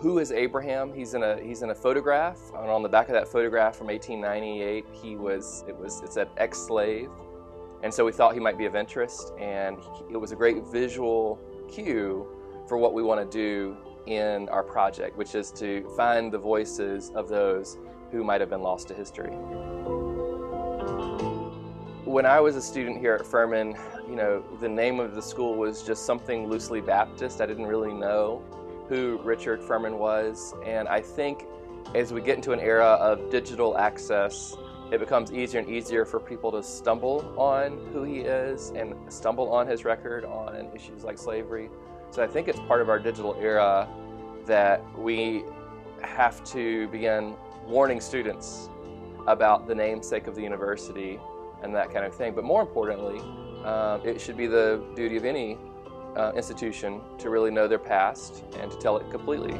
who is Abraham? He's in a he's in a photograph, and on the back of that photograph from 1898, he was it was it said ex-slave, and so we thought he might be of interest, and it was a great visual cue for what we want to do in our project, which is to find the voices of those who might have been lost to history. When I was a student here at Furman, you know, the name of the school was just something loosely Baptist. I didn't really know who Richard Furman was, and I think as we get into an era of digital access, it becomes easier and easier for people to stumble on who he is and stumble on his record on issues like slavery. So I think it's part of our digital era that we have to begin warning students about the namesake of the university and that kind of thing. But more importantly, um, it should be the duty of any uh, institution to really know their past and to tell it completely.